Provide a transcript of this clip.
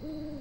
Mm-hmm.